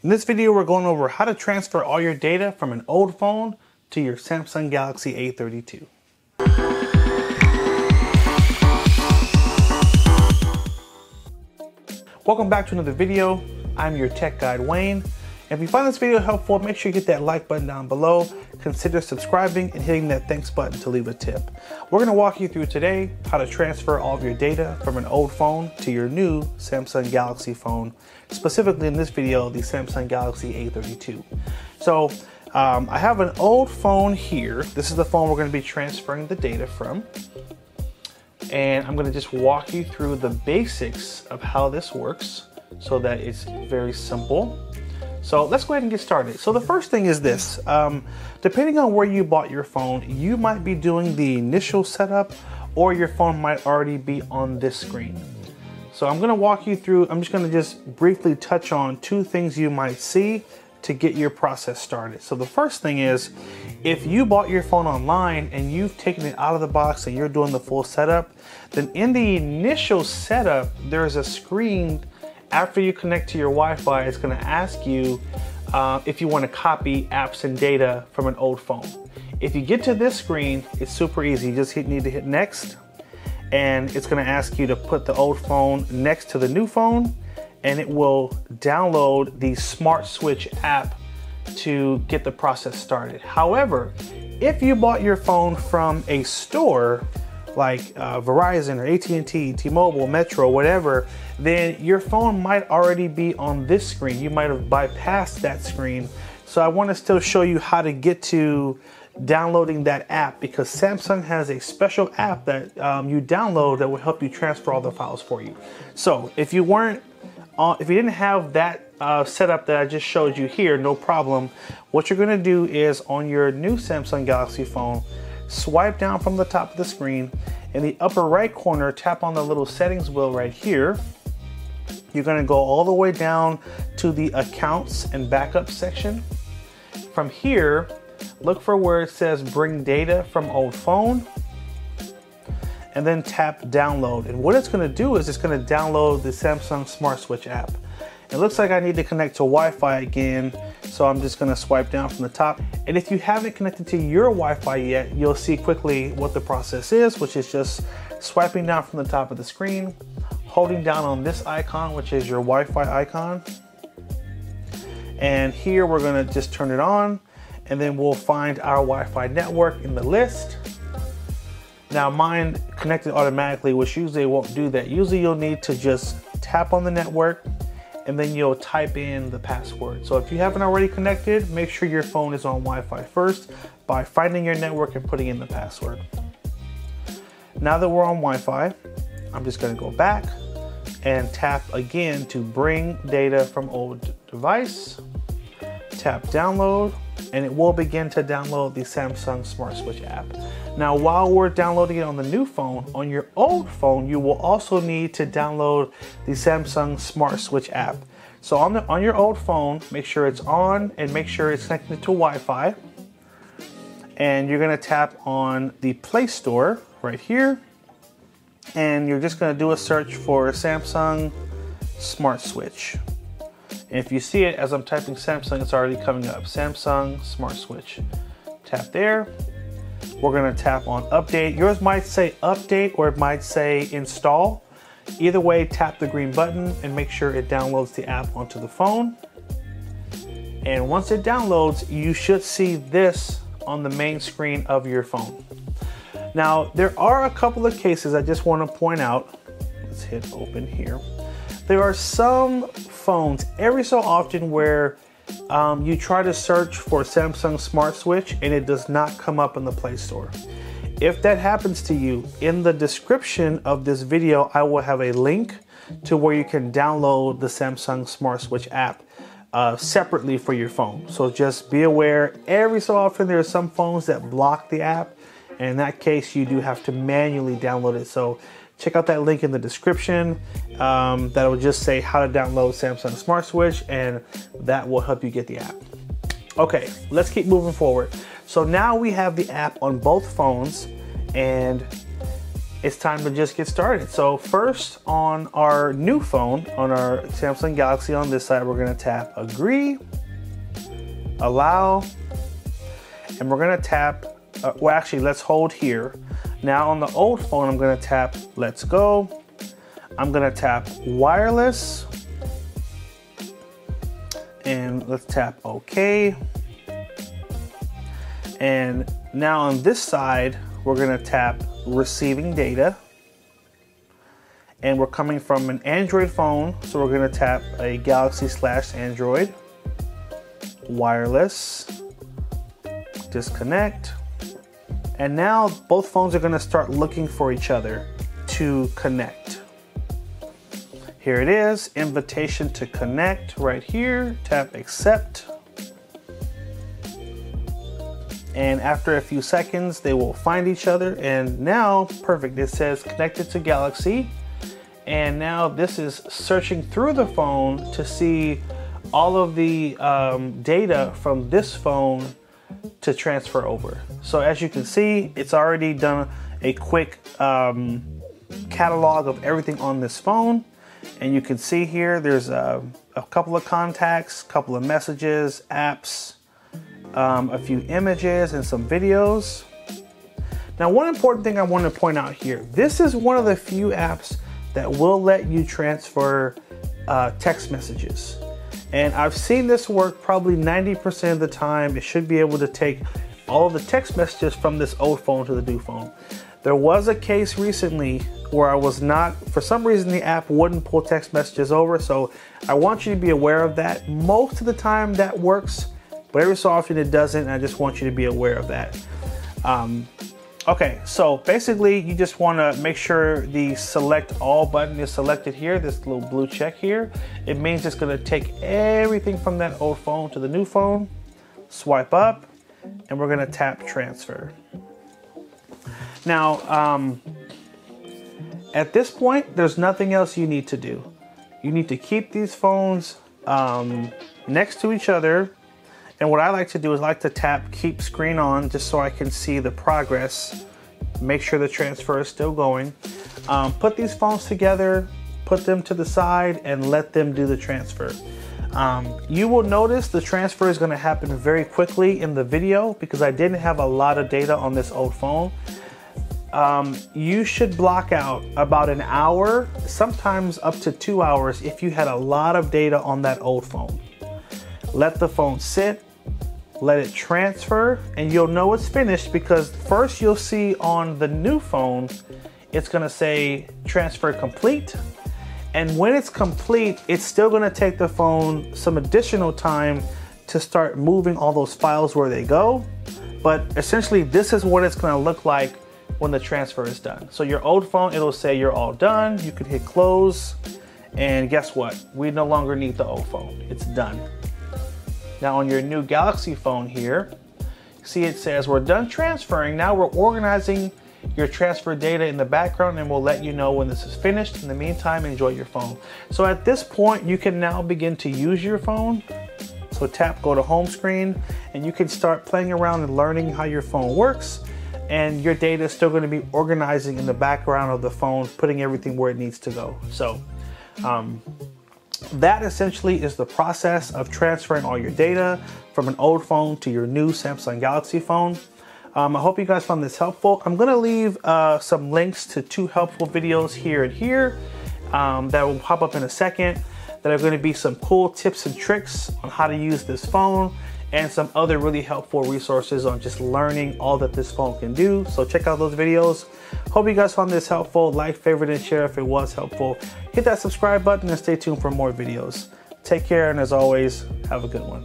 In this video, we're going over how to transfer all your data from an old phone to your Samsung Galaxy A32. Welcome back to another video. I'm your tech guide, Wayne. If you find this video helpful, make sure you hit that like button down below. Consider subscribing and hitting that thanks button to leave a tip. We're gonna walk you through today how to transfer all of your data from an old phone to your new Samsung Galaxy phone, specifically in this video, the Samsung Galaxy A32. So um, I have an old phone here. This is the phone we're gonna be transferring the data from. And I'm gonna just walk you through the basics of how this works so that it's very simple. So let's go ahead and get started. So the first thing is this, um, depending on where you bought your phone, you might be doing the initial setup or your phone might already be on this screen. So I'm gonna walk you through, I'm just gonna just briefly touch on two things you might see to get your process started. So the first thing is, if you bought your phone online and you've taken it out of the box and you're doing the full setup, then in the initial setup, there's a screen after you connect to your Wi-Fi, it's gonna ask you uh, if you wanna copy apps and data from an old phone. If you get to this screen, it's super easy. You just hit, need to hit next, and it's gonna ask you to put the old phone next to the new phone, and it will download the Smart Switch app to get the process started. However, if you bought your phone from a store, like uh, Verizon or AT&T, T-Mobile, Metro, whatever, then your phone might already be on this screen. You might have bypassed that screen. So I want to still show you how to get to downloading that app because Samsung has a special app that um, you download that will help you transfer all the files for you. So if you weren't, uh, if you didn't have that uh, setup that I just showed you here, no problem. What you're gonna do is on your new Samsung Galaxy phone, swipe down from the top of the screen. In the upper right corner, tap on the little settings wheel right here. You're gonna go all the way down to the accounts and backup section. From here, look for where it says bring data from old phone and then tap download. And what it's gonna do is it's gonna download the Samsung Smart Switch app. It looks like I need to connect to Wi-Fi again, so I'm just gonna swipe down from the top. And if you haven't connected to your Wi-Fi yet, you'll see quickly what the process is, which is just swiping down from the top of the screen, holding down on this icon, which is your Wi-Fi icon. And here we're gonna just turn it on, and then we'll find our Wi-Fi network in the list. Now mine connected automatically, which usually won't do that. Usually you'll need to just tap on the network, and then you'll type in the password. So if you haven't already connected, make sure your phone is on Wi-Fi first by finding your network and putting in the password. Now that we're on Wi-Fi, I'm just gonna go back and tap again to bring data from old device. Tap download and it will begin to download the Samsung Smart Switch app. Now, while we're downloading it on the new phone, on your old phone, you will also need to download the Samsung Smart Switch app. So on, the, on your old phone, make sure it's on and make sure it's connected to Wi-Fi. And you're gonna tap on the Play Store right here. And you're just gonna do a search for Samsung Smart Switch. And if you see it as I'm typing Samsung, it's already coming up. Samsung Smart Switch. Tap there. We're gonna tap on update. Yours might say update or it might say install. Either way, tap the green button and make sure it downloads the app onto the phone. And once it downloads, you should see this on the main screen of your phone. Now, there are a couple of cases I just wanna point out. Let's hit open here. There are some phones every so often where um, you try to search for Samsung Smart Switch and it does not come up in the Play Store. If that happens to you, in the description of this video, I will have a link to where you can download the Samsung Smart Switch app uh, separately for your phone. So just be aware, every so often there are some phones that block the app. And in that case, you do have to manually download it. So check out that link in the description. Um, that will just say how to download Samsung Smart Switch, and that will help you get the app. Okay, let's keep moving forward. So now we have the app on both phones, and it's time to just get started. So first on our new phone, on our Samsung Galaxy on this side, we're gonna tap agree, allow, and we're gonna tap, uh, well actually let's hold here. Now on the old phone, I'm gonna tap let's go. I'm gonna tap wireless, and let's tap okay. And now on this side, we're gonna tap receiving data. And we're coming from an Android phone, so we're gonna tap a Galaxy slash Android, wireless, disconnect. And now both phones are gonna start looking for each other to connect. Here it is, invitation to connect right here, tap accept. and after a few seconds they will find each other and now perfect it says connected to galaxy and now this is searching through the phone to see all of the um, data from this phone to transfer over so as you can see it's already done a quick um, catalog of everything on this phone and you can see here there's a, a couple of contacts couple of messages apps um, a few images and some videos. Now, one important thing I want to point out here, this is one of the few apps that will let you transfer uh, text messages. And I've seen this work probably 90% of the time. It should be able to take all the text messages from this old phone to the new phone. There was a case recently where I was not, for some reason, the app wouldn't pull text messages over. So I want you to be aware of that. Most of the time, that works but every so often it doesn't. I just want you to be aware of that. Um, okay, so basically you just want to make sure the select all button is selected here, this little blue check here. It means it's going to take everything from that old phone to the new phone, swipe up, and we're going to tap transfer. Now, um, at this point, there's nothing else you need to do. You need to keep these phones um, next to each other and what I like to do is I like to tap keep screen on just so I can see the progress, make sure the transfer is still going. Um, put these phones together, put them to the side and let them do the transfer. Um, you will notice the transfer is going to happen very quickly in the video because I didn't have a lot of data on this old phone. Um, you should block out about an hour, sometimes up to two hours if you had a lot of data on that old phone. Let the phone sit, let it transfer, and you'll know it's finished because first you'll see on the new phone, it's gonna say transfer complete. And when it's complete, it's still gonna take the phone some additional time to start moving all those files where they go. But essentially, this is what it's gonna look like when the transfer is done. So your old phone, it'll say you're all done. You can hit close. And guess what? We no longer need the old phone. It's done. Now on your new Galaxy phone here, see it says we're done transferring. Now we're organizing your transfer data in the background and we'll let you know when this is finished. In the meantime, enjoy your phone. So at this point, you can now begin to use your phone. So tap go to home screen and you can start playing around and learning how your phone works and your data is still going to be organizing in the background of the phone, putting everything where it needs to go. So um, that essentially is the process of transferring all your data from an old phone to your new Samsung Galaxy phone. Um, I hope you guys found this helpful. I'm gonna leave uh, some links to two helpful videos here and here um, that will pop up in a second that are gonna be some cool tips and tricks on how to use this phone and some other really helpful resources on just learning all that this phone can do. So check out those videos. Hope you guys found this helpful. Like, favorite, and share if it was helpful. Hit that subscribe button and stay tuned for more videos. Take care, and as always, have a good one.